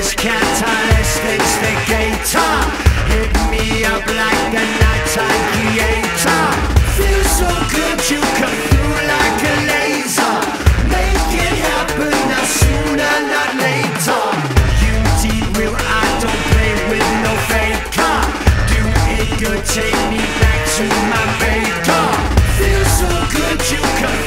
This catalytic stager Hit me up like the night creator Feel so good you come through like a laser. Make it happen now sooner not later. You deal real I don't play with no faker. Do it good take me back to my baker Feel so good you come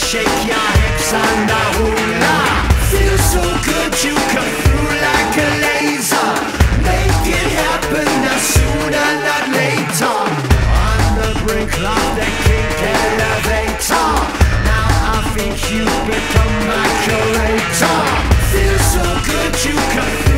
shake your hips and the hula. Feel so good, you cut through like a laser. Make it happen now sooner, not later. On the brink of the king elevator. Now I think you've become my curator. Feel so good, you cut